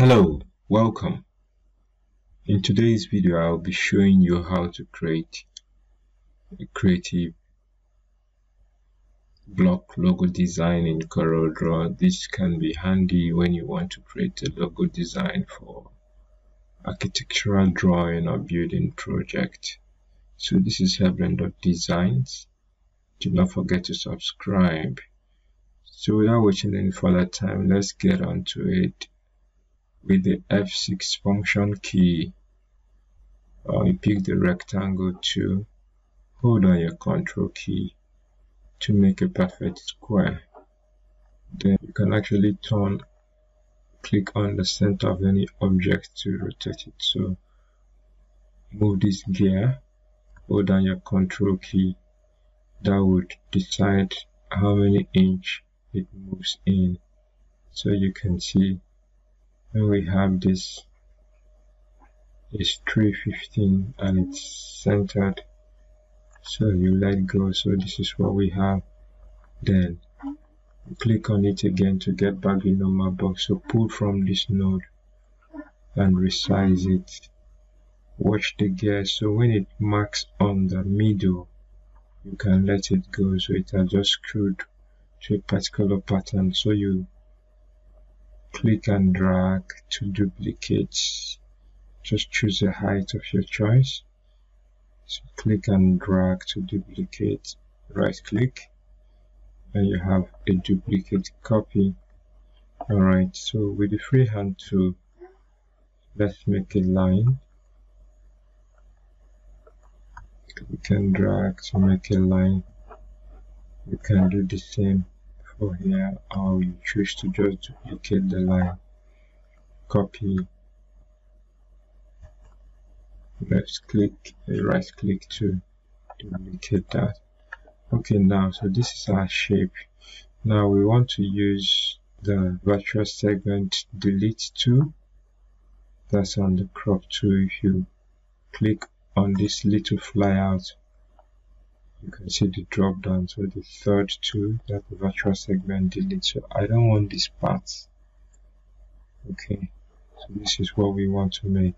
Hello, welcome. In today's video, I'll be showing you how to create a creative block logo design in CorelDRAW. This can be handy when you want to create a logo design for architectural drawing or building project. So this is Hevlendordesigns. Do not forget to subscribe. So without wasting any further time, let's get on to it with the F6 function key. Uh, you pick the rectangle tool hold on your control key to make a perfect square. Then you can actually turn click on the center of any object to rotate it. So move this gear hold down your control key. That would decide how many inch it moves in. So you can see when we have this is 315 and it's centered. So you let go. So this is what we have. Then click on it again to get back the normal box. So pull from this node and resize it. Watch the gear. So when it marks on the middle you can let it go. So it has just screwed to a particular pattern. So you click and drag to duplicate. Just choose a height of your choice. So click and drag to duplicate. Right click. And you have a duplicate copy. Alright so with the freehand tool let's make a line. You can drag to make a line. You can do the same for here you choose to just duplicate the line. Copy. Left click right click to duplicate that. Okay now so this is our shape. Now we want to use the virtual segment delete tool that's on the crop tool. If you click on this little flyout you can see the drop down. So the third tool that the virtual segment delete. So i don't want this part. Okay. So this is what we want to make.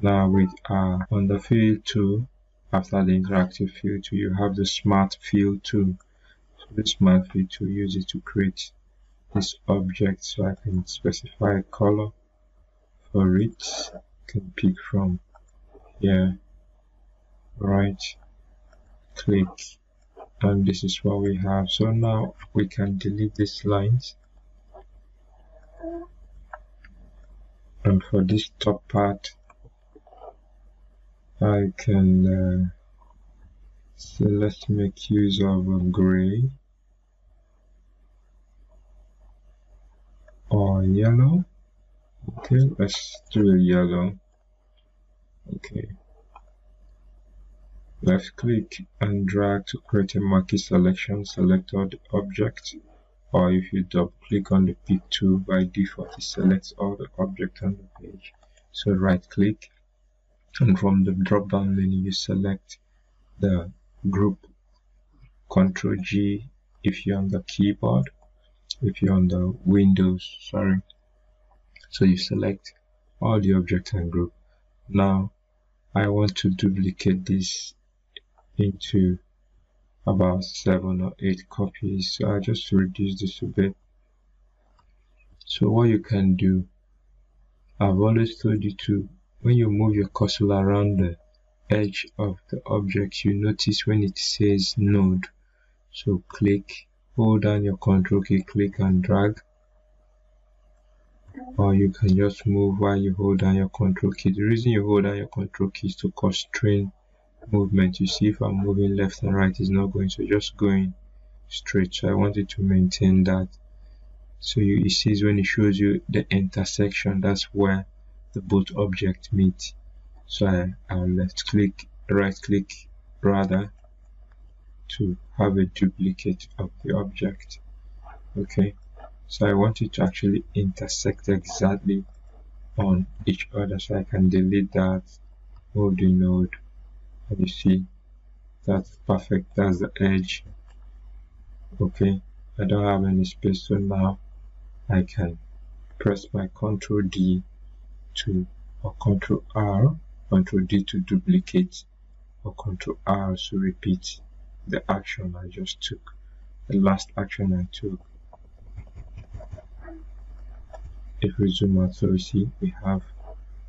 Now with uh on the fill tool after the interactive fill tool you have the smart fill tool so this smart fill tool use it to create this object so i can specify a color for it. Can pick from here right click and this is what we have. So now we can delete these lines. And for this top part I can uh, so let's make use of a gray. Or yellow. Okay let's do a yellow. Okay left click and drag to create a marquee selection selected object or if you double click on the pick tool by default it selects all the objects on the page. So right click and from the drop down menu you select the group Ctrl G if you're on the keyboard if you're on the Windows sorry. So you select all the objects and group. Now I want to duplicate this into about seven or eight copies. I just reduce this a bit. So what you can do I've always told you to when you move your cursor around the edge of the object you notice when it says node. So click hold down your control key click and drag. Or you can just move while you hold down your control key. The reason you hold down your control key is to constrain movement. You see if i'm moving left and right it's not going so just going straight. So i wanted to maintain that. So you, it sees when it shows you the intersection that's where the both objects meet. So I, I'll left click right click rather to have a duplicate of the object. Okay? So I want it to actually intersect exactly on each other so I can delete that. Move the node you see that's perfect that's the edge okay I don't have any space so now I can press my Control D to or Control R, Control D to duplicate or Control R to repeat the action I just took, the last action I took. If we zoom out, so we see we have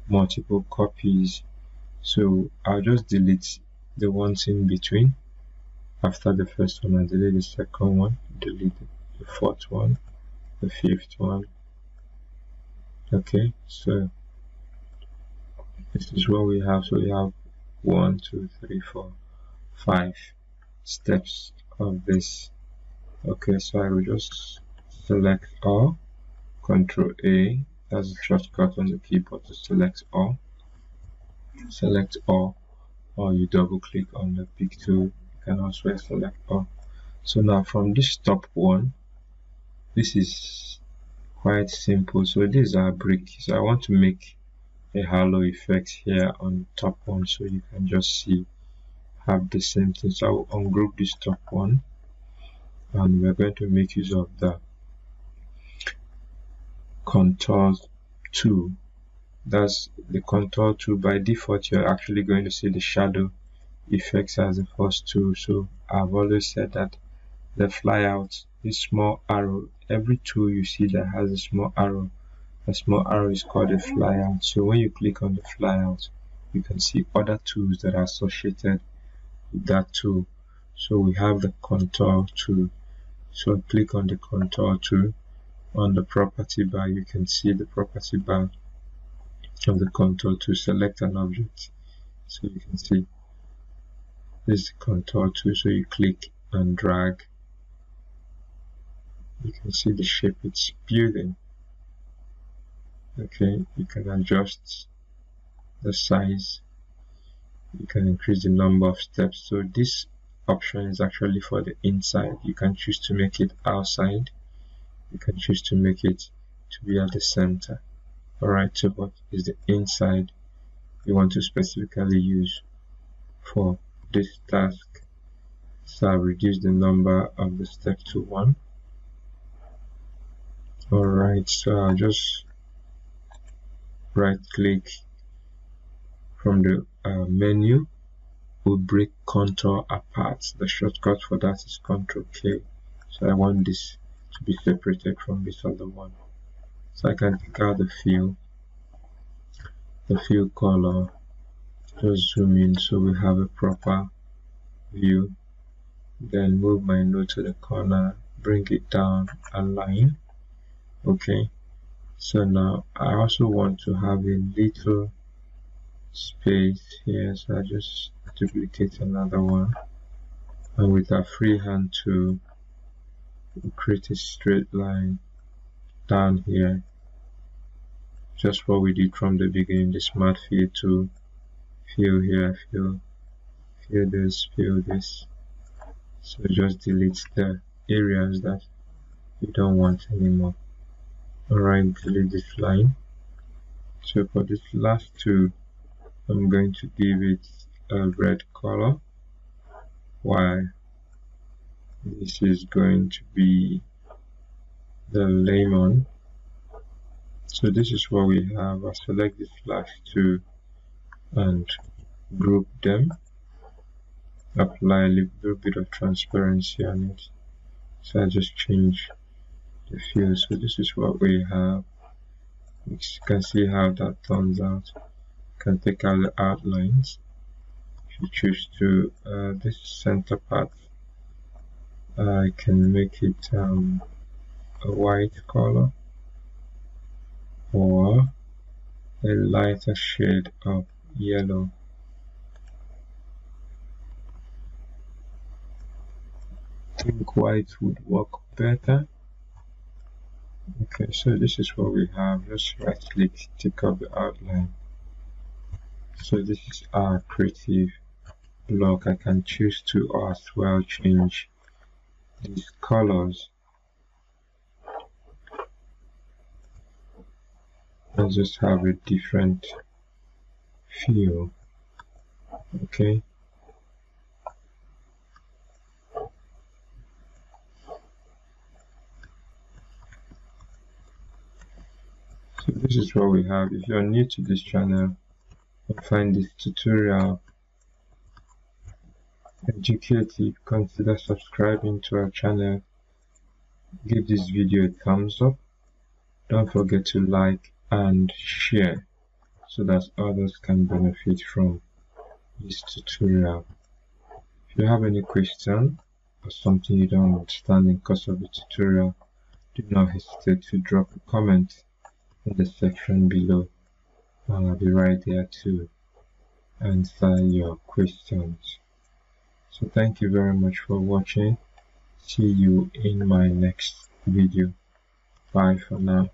multiple copies. So I'll just delete the ones in between. After the first one, I delete the second one, delete the fourth one, the fifth one. Okay, so this is what we have. So we have one, two, three, four, five steps of this. Okay, so I will just select all, Control A, that's a shortcut on the keyboard to select all. Select all, or you double click on the pick tool, you can also select all. So now from this top one, this is quite simple. So these are brick. So I want to make a halo effect here on top one so you can just see have the same thing so I'll ungroup this top one and we're going to make use of the contour tool that's the contour tool. By default you're actually going to see the shadow effects as the first tool. So I've always said that the flyout this small arrow. Every tool you see that has a small arrow a small arrow is called a flyout. So when you click on the flyout you can see other tools that are associated with that tool. So we have the contour tool. So click on the contour tool. On the property bar you can see the property bar of the contour to select an object. So you can see this is the contour tool so you click and drag. You can see the shape it's building. Okay you can adjust the size. You can increase the number of steps. So this option is actually for the inside. You can choose to make it outside. You can choose to make it to be at the center alright so what is the inside you want to specifically use for this task? So I'll reduce the number of the steps to one. Alright so I'll just right click from the uh, menu. Will break contour apart. The shortcut for that is ctrl k. So i want this to be separated from this other one so i can pick out the fill the fill color just zoom in so we have a proper view then move my node to the corner bring it down align okay? So now I also want to have a little space here so I just duplicate another one. And with a freehand tool create a straight line down here. Just what we did from the beginning the smart fill to fill here fill fill this fill this. So just delete the areas that you don't want anymore. Alright delete this line. So for this last two I'm going to give it a red color. Why? This is going to be the lemon so this is what we have I select this last two and group them. Apply a little bit of transparency on it. So I just change the field. So this is what we have. You can see how that turns out. You can take out the outlines. If you choose to uh, this center part I can make it um, a white color or a lighter shade of yellow. I think white would work better. Okay so this is what we have. Just right click take out the outline. So this is our creative block. I can choose to as well change these colors and just have a different feel okay? So this is what we have. If you're new to this channel and find this tutorial educative consider subscribing to our channel give this video a thumbs up. Don't forget to like and share so that others can benefit from this tutorial. If you have any question or something you don't understand in course of the tutorial do not hesitate to drop a comment in the section below and I'll be right there to answer your questions. So thank you very much for watching. See you in my next video. Bye for now